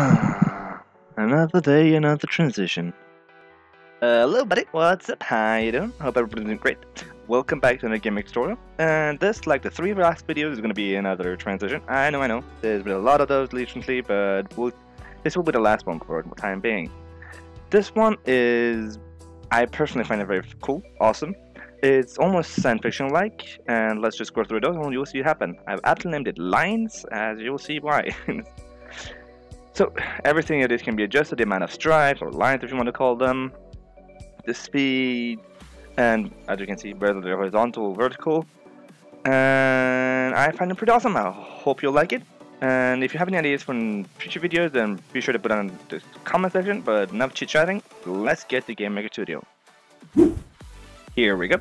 another day, another transition. Uh, hello, buddy. What's up? How you doing? Hope everybody's doing great. Welcome back to another Game Maker Tutorial. And this, like the three last videos, is going to be another transition. I know, I know. There's been a lot of those recently, but we'll, this will be the last one for the time being. This one is, I personally find it very cool, awesome. It's almost science fiction-like, and let's just go through those and you'll see what happen. I've actually named it Lines, as you'll see why. so, everything it is can be adjusted, the amount of stripes, or lines if you want to call them, the speed, and as you can see, whether they're horizontal or vertical. And I find it pretty awesome. I hope you'll like it. And if you have any ideas for future videos, then be sure to put them in the comment section. But enough chit chatting, let's get the Game Maker Studio. Here we go.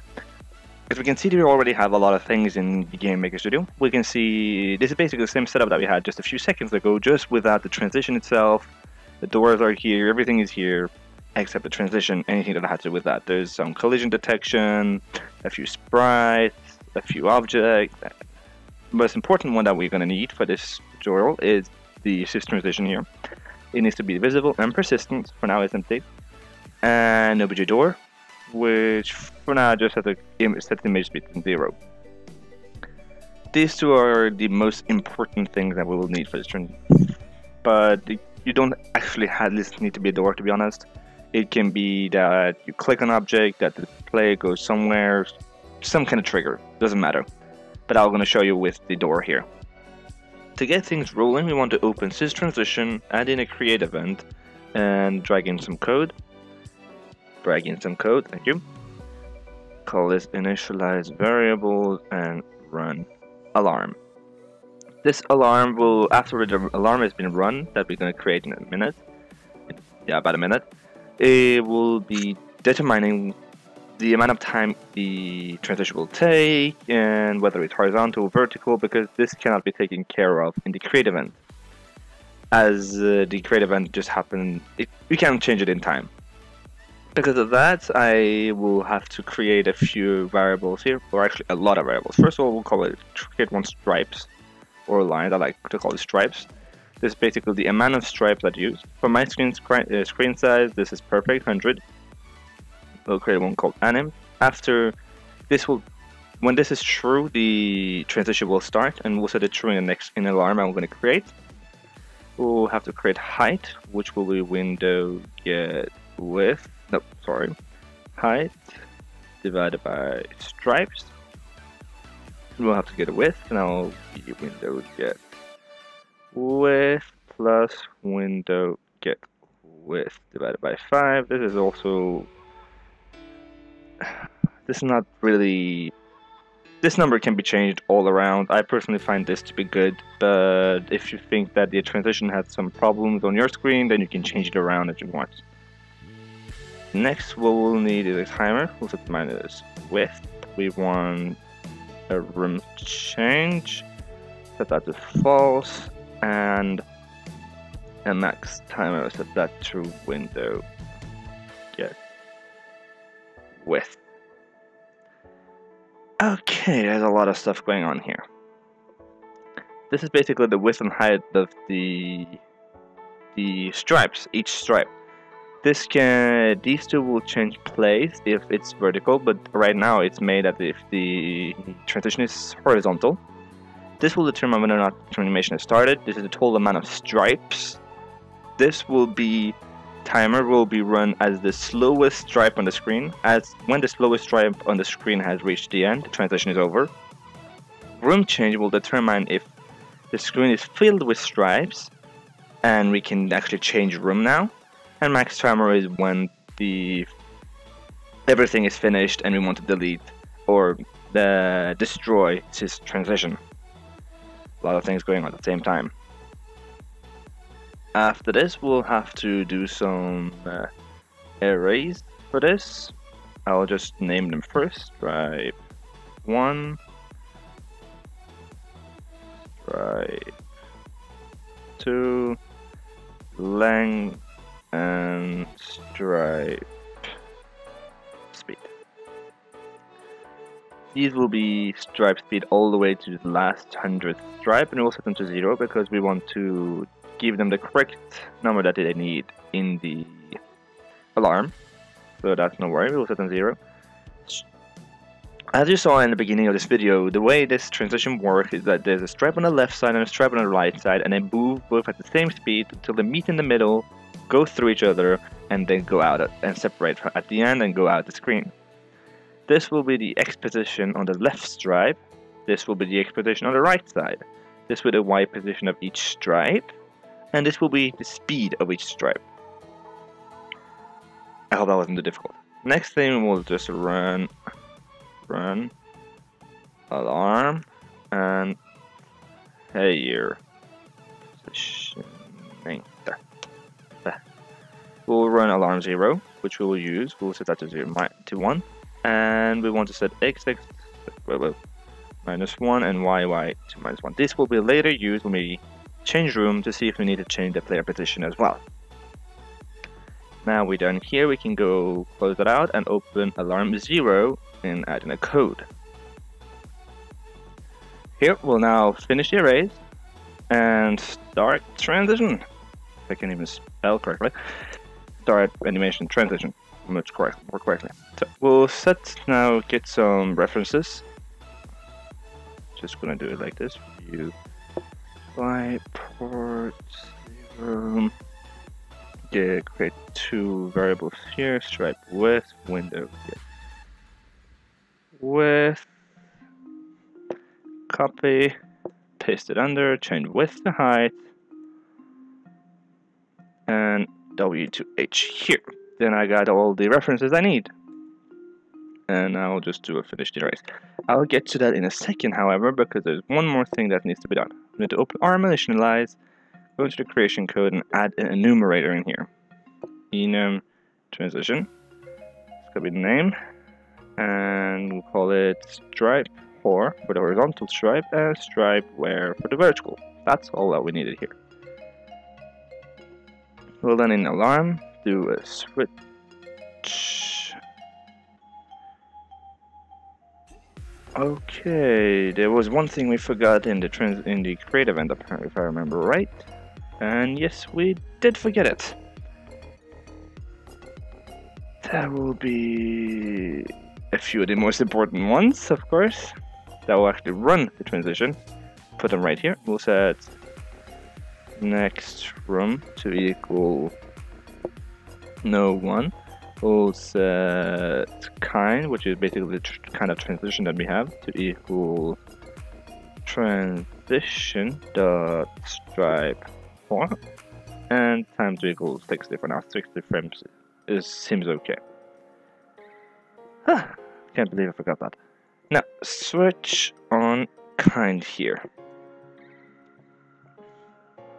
As we can see, we already have a lot of things in the Game Maker Studio. We can see this is basically the same setup that we had just a few seconds ago, just without the transition itself. The doors are here, everything is here except the transition, anything that has to do with that. There's some collision detection, a few sprites, a few objects. The most important one that we're going to need for this tutorial is the system transition here. It needs to be visible and persistent, for now it's empty. And OBJ door, which for now just set the, set the image to zero. These two are the most important things that we will need for this turn. But you don't actually have this need to be a door to be honest. It can be that you click an object, that the play goes somewhere, some kind of trigger, doesn't matter. But I'm going to show you with the door here. To get things rolling, we want to open SysTransition, add in a create event, and drag in some code. Drag in some code, thank you. Call this initialize variable and run alarm. This alarm will, after the alarm has been run, that we're going to create in a minute, yeah, about a minute, it will be determining the amount of time the transition will take and whether it's horizontal or vertical because this cannot be taken care of in the create event as uh, the create event just happened it, we can't change it in time because of that I will have to create a few variables here or actually a lot of variables first of all we'll call it create one stripes or lines I like to call it stripes this is basically the amount of stripes that you use. For my screen, uh, screen size, this is perfect, 100. We'll create one called anim. After this will, when this is true, the transition will start, and we'll set it true in the next in alarm I'm going to create. We'll have to create height, which will be window get width. No, sorry, height divided by stripes. We'll have to get a width, and I'll be window get width plus window get width divided by 5. This is also... This is not really... This number can be changed all around. I personally find this to be good, but if you think that the transition has some problems on your screen, then you can change it around as you want. Next, what we'll need is a timer. We'll set minus width. We want a room change. Set that to false and a max timer set that to window get width. Okay, there's a lot of stuff going on here. This is basically the width and height of the the stripes, each stripe. This can these two will change place if it's vertical, but right now it's made that if the transition is horizontal. This will determine whether or not the animation has started. This is the total amount of stripes. This will be timer will be run as the slowest stripe on the screen. As when the slowest stripe on the screen has reached the end, the transition is over. Room change will determine if the screen is filled with stripes and we can actually change room now. And max timer is when the everything is finished and we want to delete or uh, destroy this transition a lot of things going on at the same time. After this, we'll have to do some uh, arrays for this. I'll just name them first. Stripe 1, Stripe 2, length, and stripe speed. These will be stripe speed all the way to the last hundredth stripe, and we'll set them to zero because we want to give them the correct number that they need in the alarm. So that's no worry, we'll set them 0. As you saw in the beginning of this video, the way this transition works is that there's a stripe on the left side and a stripe on the right side and they move both at the same speed until they meet in the middle, go through each other, and then go out and separate at the end and go out the screen. This will be the X position on the left stripe, this will be the X position on the right side, this will be the Y position of each stripe, and this will be the speed of each stripe. I hope that wasn't too difficult. Next thing we'll just run run alarm and hey here we'll run alarm 0 which we will use we'll set that to 0 to 1 and we want to set x x wait, wait, minus 1 and y y to minus 1 this will be later used when we change room to see if we need to change the player position as well now we're done here we can go close that out and open alarm 0 and add in a code. Here we'll now finish the arrays and start transition. If I can even spell correctly. Start animation transition much correct more correctly. So we'll set now get some references. Just gonna do it like this. View by port zero. Yeah, create two variables here, stripe width, window. Yeah width, copy, paste it under, change width to height, and W to H here. Then I got all the references I need. And I'll just do a finished erase. I'll get to that in a second, however, because there's one more thing that needs to be done. We need to open RM initialize, go into the creation code, and add an enumerator in here. enum transition. It's gonna be the name and we'll call it stripe hor for the horizontal stripe and stripe ver for the vertical. That's all that we needed here. We'll then in alarm do a switch. Okay, there was one thing we forgot in the trans in the create event apparently, if I remember right. And yes, we did forget it. That will be a few of the most important ones, of course, that will actually run the transition. Put them right here. We'll set next room to equal no one. We'll set kind, which is basically the kind of transition that we have, to equal transition dot stripe hor, and times equals 60 for now. 60 frames is seems okay. Can't believe I forgot that. Now, switch on kind here.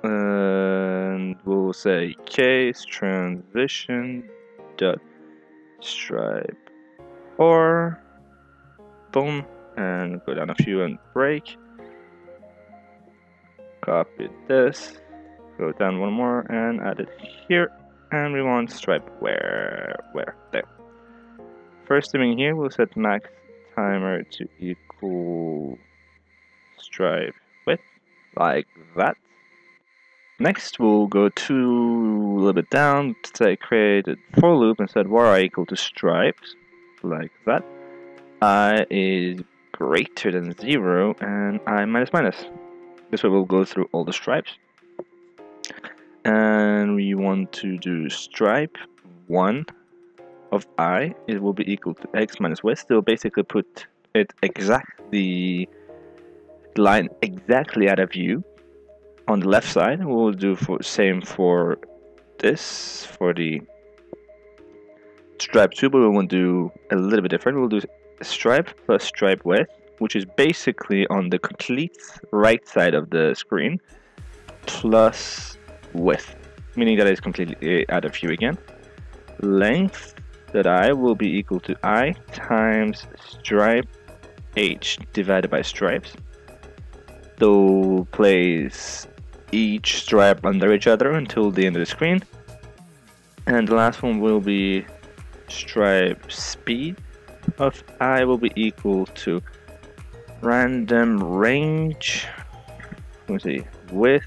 And we'll say case transition dot stripe or boom. And go down a few and break. Copy this. Go down one more and add it here. And we want stripe ver? Where? There. First thing here, we'll set max timer to equal stripe width, like that. Next, we'll go to a little bit down to say create a for loop and set var equal to stripes, like that. i is greater than zero and i minus minus. This way we'll go through all the stripes. And we want to do stripe one of i it will be equal to x minus y. So basically put it exactly the line exactly out of view on the left side. We'll do for same for this for the stripe 2 but we will do a little bit different. We'll do stripe plus stripe width which is basically on the complete right side of the screen plus width meaning that it's completely out of view again length that i will be equal to i times stripe h divided by stripes. So place each stripe under each other until the end of the screen. And the last one will be stripe speed of i will be equal to random range let me see width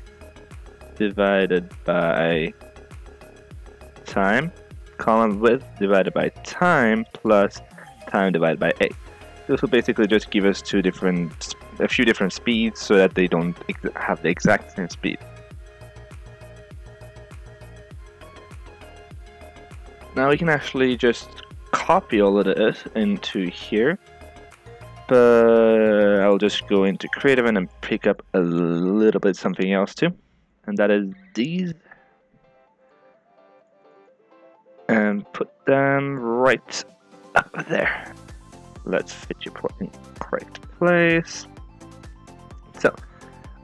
divided by time, column width divided by time plus time divided by a. This will basically just give us two different, a few different speeds so that they don't have the exact same speed. Now we can actually just copy all of this into here but I'll just go into creative and pick up a little bit something else too and that is these. And put them right up there. Let's fit your port in the correct place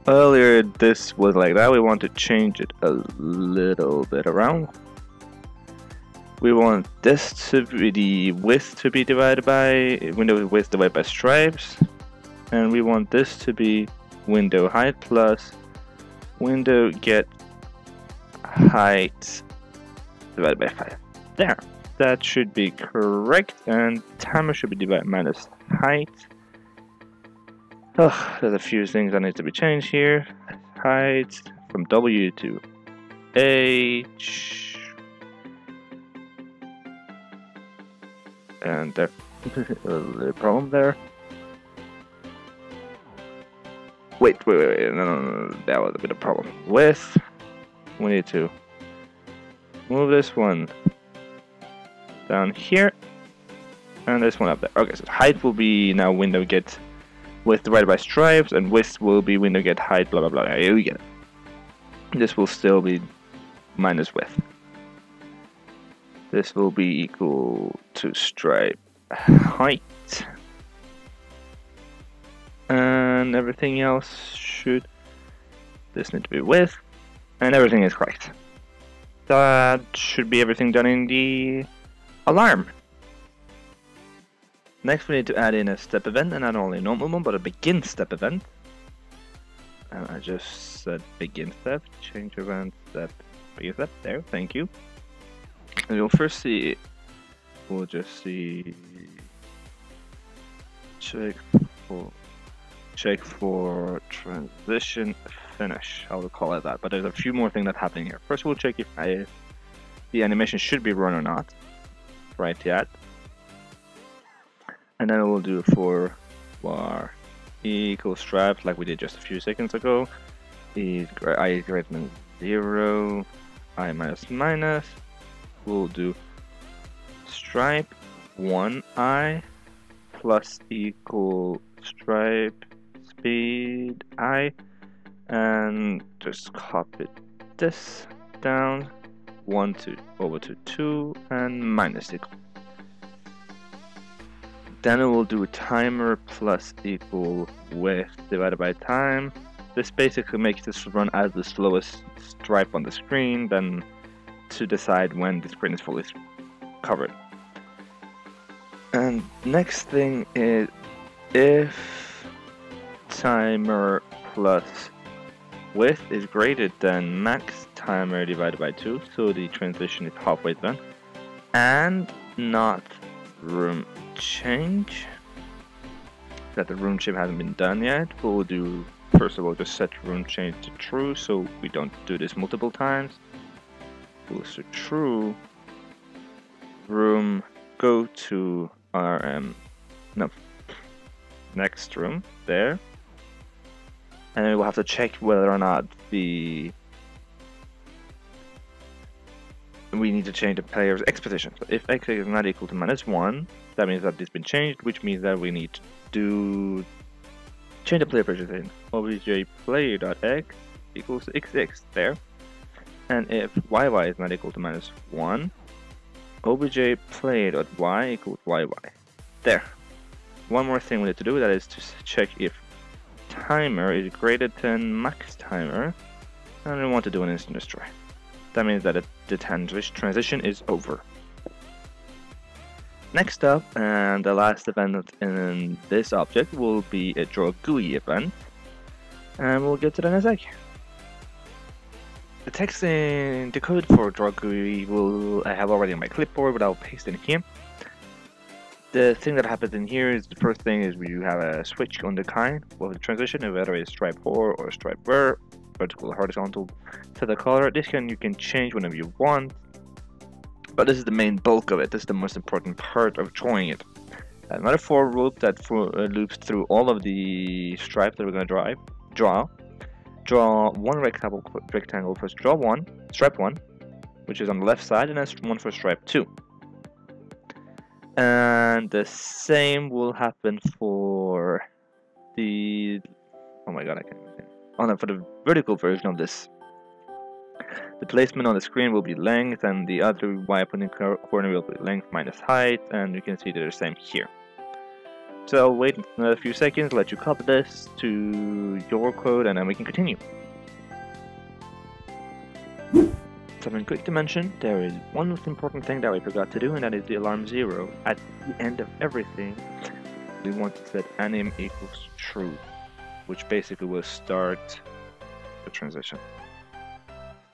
earlier this was like that we want to change it a little bit around. We want this to be the width to be divided by window width divided by stripes. And we want this to be window height plus window get height divided by 5 there. That should be correct. And timer should be divided minus height there's a few things that need to be changed here height from W to H and there a problem there. Wait, wait, wait, wait, no, no, no, that was a bit of problem. With, we need to move this one down here, and this one up there. Okay, so height will be now window get width divided by stripes, and width will be window get height, blah, blah, blah. Here we get it. This will still be minus width. This will be equal to stripe height. And everything else should, this need to be width, and everything is correct. That should be everything done in the alarm. Next we need to add in a step event, and not only a normal one, but a begin step event. And I just said begin step, change event step, begin step, there, thank you. And you'll first see, we'll just see, check for, check for transition finish, I will call it that, but there's a few more things that happening here. First we'll check if I, the animation should be run or not, right yet. And then we'll do for var equals stripe like we did just a few seconds ago. Is i greater than zero, i minus minus, we'll do stripe 1i plus equal stripe speed i. And just copy this down. 1 to over to 2 and minus equal then it will do timer plus equal width divided by time this basically makes this run as the slowest stripe on the screen then to decide when the screen is fully covered. And next thing is if timer plus width is greater than max timer divided by 2, so the transition is halfway done, and not room change, that the room change hasn't been done yet, we'll do first of all just set room change to true so we don't do this multiple times? Equals to true, room, go to RM, no, next room, there. And then we'll have to check whether or not the we need to change the player's x position. So if x is not equal to minus 1, that means that it's been changed, which means that we need to change the player position. obj player.x equals xx there. And if yy is not equal to minus 1, obj play dot y equals yy. There. One more thing we need to do, that is to check if timer is greater than max timer, and we want to do an instance destroy. That means that the transition is over. Next up, and the last event in this object will be a draw GUI event, and we'll get to that in a sec. The text in the code for draw GUI will I have already on my clipboard, but I'll paste in here. The thing that happens in here is the first thing is we have a switch on the kind of the transition, whether it's stripe hor or stripe ver. vertical, horizontal. Set the color. This can you can change whenever you want. But this is the main bulk of it. This is the most important part of drawing it. Another for loop that for, uh, loops through all of the stripes that we're going to draw. Draw. Draw one rectangle. Rectangle first. Draw one. Stripe one, which is on the left side, and then one for stripe two. And the same will happen for the. Oh my god! I can't. Oh no, for the vertical version of this. The placement on the screen will be length, and the other y pointing corner will be length minus height, and you can see they're the same here. So I'll wait a few seconds, let you copy this to your code, and then we can continue. Something quick to mention, there is one most important thing that we forgot to do, and that is the alarm zero. At the end of everything, we want to set anim equals true, which basically will start the transition.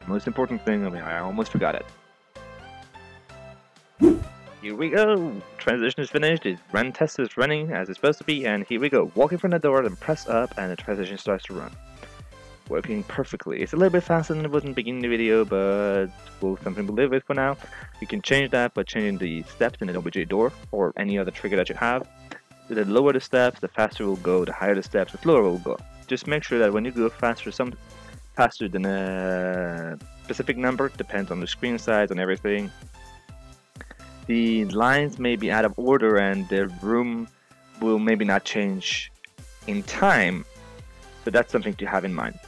Most important thing, I mean, I almost forgot it. Here we go! Transition is finished, the run test is running as it's supposed to be, and here we go. Walk in front of the door, then press up, and the transition starts to run. Working perfectly. It's a little bit faster than it was in the beginning of the video, but we'll something to live with for now. You can change that by changing the steps in the OBJ door, or any other trigger that you have. The lower the steps, the faster it will go, the higher the steps, the slower it will go. Just make sure that when you go faster, some faster than a specific number, depends on the screen size and everything, the lines may be out of order and the room will maybe not change in time. So that's something to have in mind.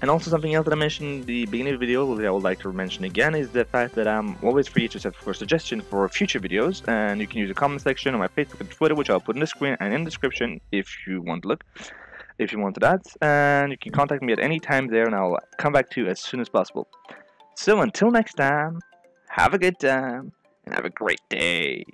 And also something else that I mentioned in the beginning of the video, that I would like to mention again, is the fact that I'm always free to set for suggestions for future videos, and you can use the comment section on my Facebook and Twitter, which I'll put in the screen and in the description if you want to look, if you want that, and you can contact me at any time there, and I'll come back to you as soon as possible. So until next time, have a good time, and have a great day.